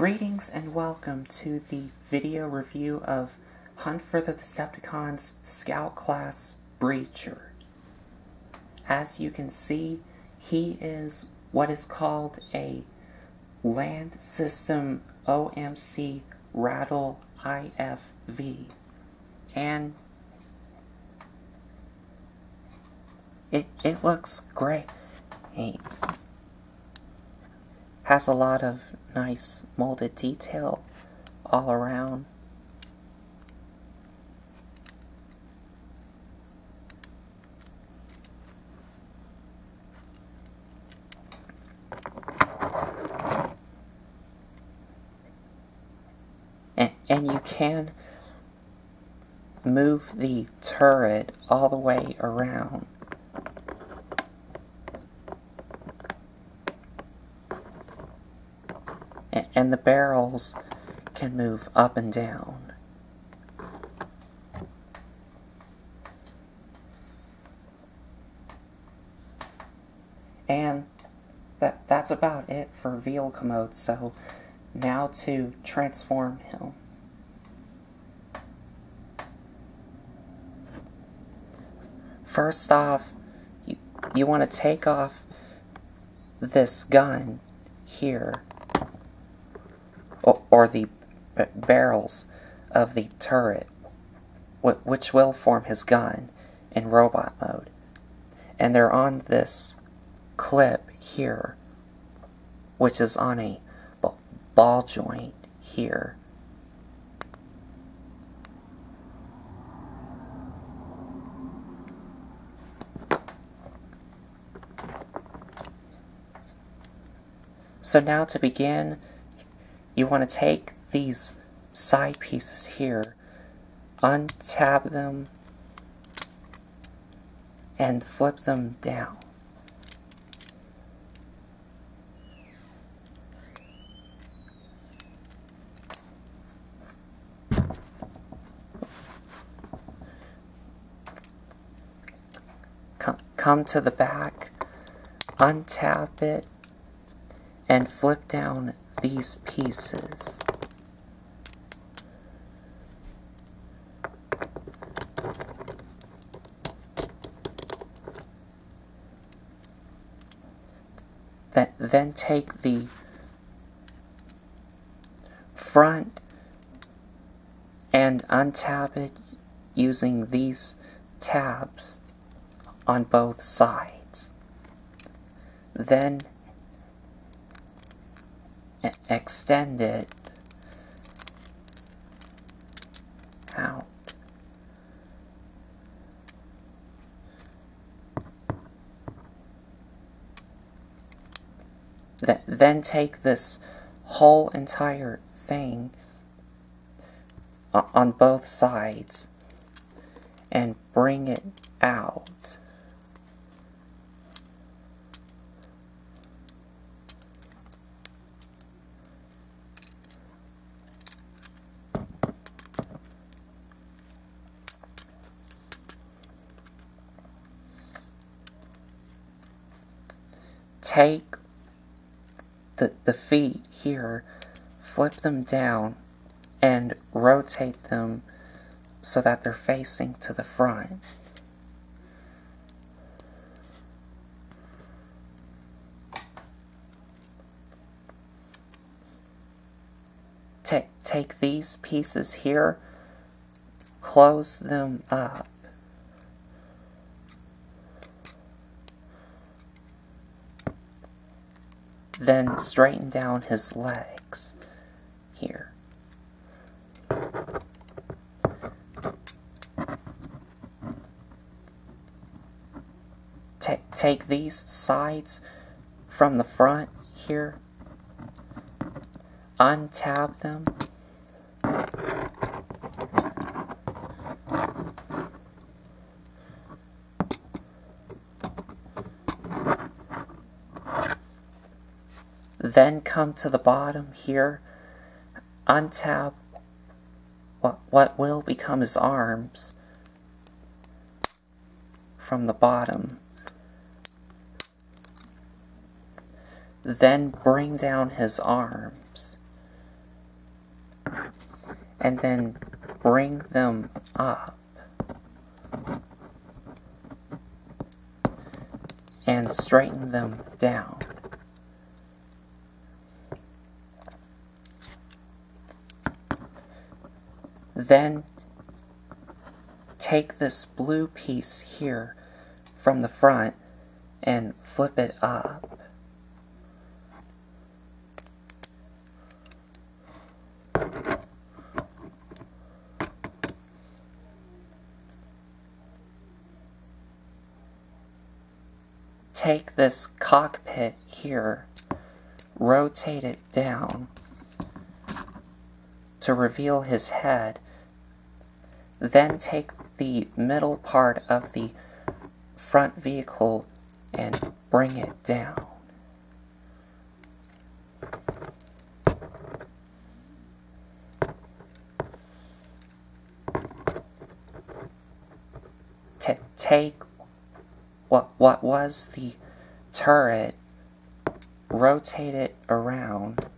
Greetings and welcome to the video review of Hunt for the Decepticons Scout Class Breacher. As you can see, he is what is called a Land System OMC Ratel IFV. And it, it looks great has a lot of nice molded detail all around. And, and you can move the turret all the way around. And the barrels can move up and down. And that that's about it for vehicle mode, so now to transform him. First off, you, you want to take off this gun here or, the barrels of the turret, which will form his gun in robot mode. And they're on this clip here, which is on a ball joint here. So now to begin, you want to take these side pieces here, untab them, and flip them down. Come, come to the back, untap it, and flip down these pieces. Then, then take the front and untap it using these tabs on both sides. Then extend it out. Th then take this whole entire thing on both sides and bring it out. Take the, the feet here, flip them down, and rotate them so that they're facing to the front. Take, take these pieces here, close them up, Then straighten down his legs here. Take, take these sides from the front here, untab them, Then come to the bottom here, untap what, what will become his arms from the bottom. Then bring down his arms and then bring them up. And straighten them down. Then take this blue piece here from the front and flip it up. Take this cockpit here, rotate it down to reveal his head then take the middle part of the front vehicle and bring it down. T take what what was the turret, rotate it around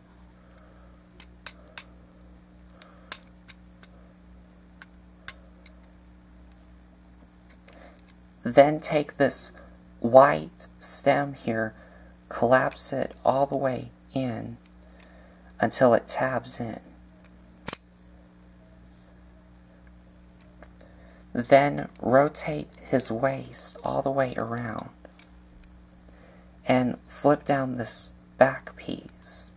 Then take this white stem here, collapse it all the way in until it tabs in. Then rotate his waist all the way around and flip down this back piece.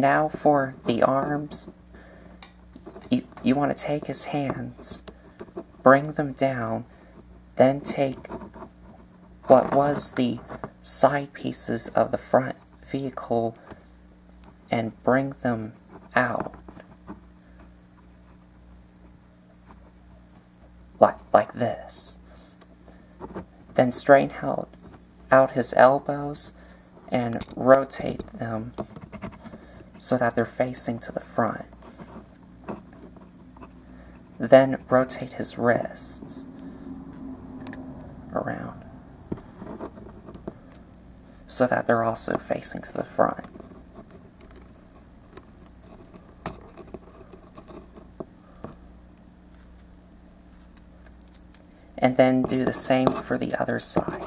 Now for the arms. You, you want to take his hands, bring them down, then take what was the side pieces of the front vehicle and bring them out. Like, like this. Then straighten out, out his elbows and rotate them so that they're facing to the front. Then rotate his wrists around so that they're also facing to the front. And then do the same for the other side.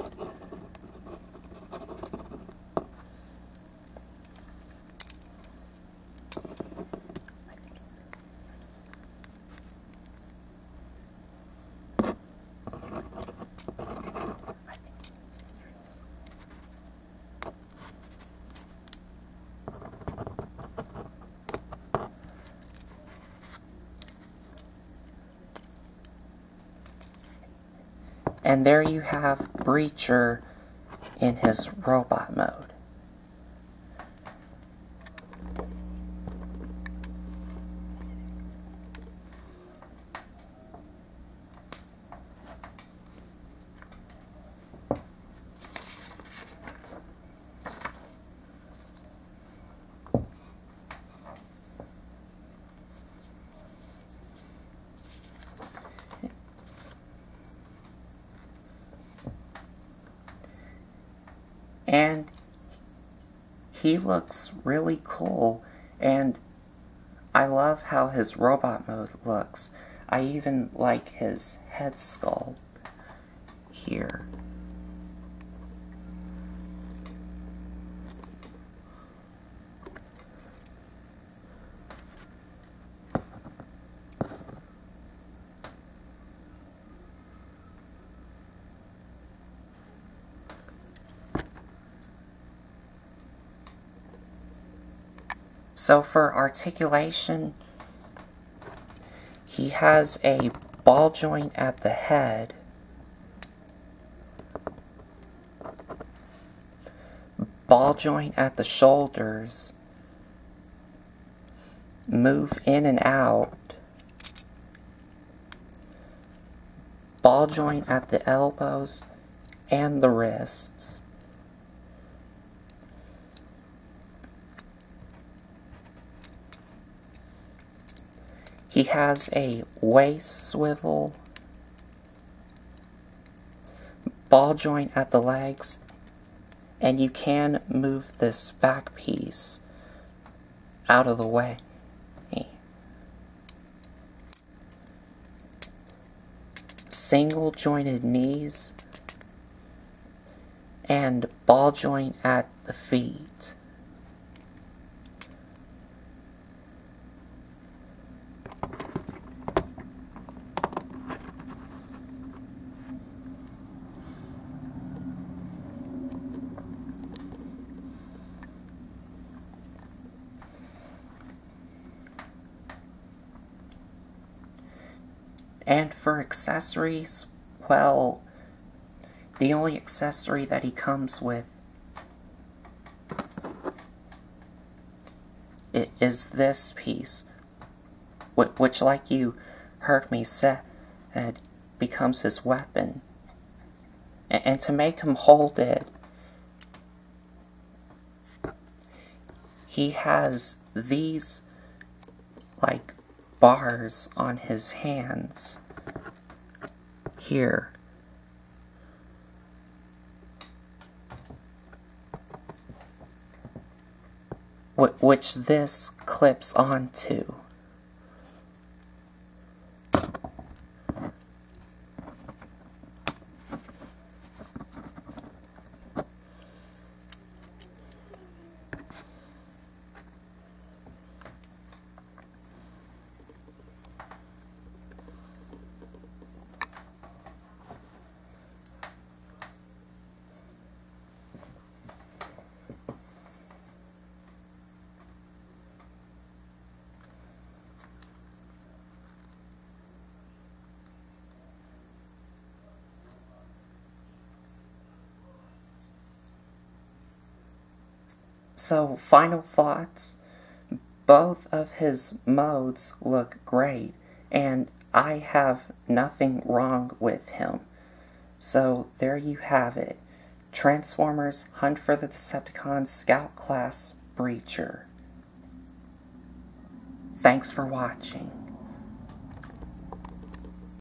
And there you have Breacher in his robot mode. And he looks really cool and I love how his robot mode looks. I even like his head sculpt here. So for articulation, he has a ball joint at the head. Ball joint at the shoulders. Move in and out. Ball joint at the elbows and the wrists. He has a waist swivel, ball joint at the legs, And you can move this back piece out of the way. Single jointed knees and ball joint at the feet. And for accessories, well, the only accessory that he comes with it is this piece, which, like you heard me say, becomes his weapon. And to make him hold it, he has these, like, bars on his hands. Here. Which this clips onto. So, final thoughts. Both of his modes look great, and I have nothing wrong with him. So, there you have it. Transformers Hunt for the Decepticons Scout Class Breacher. Thanks for watching.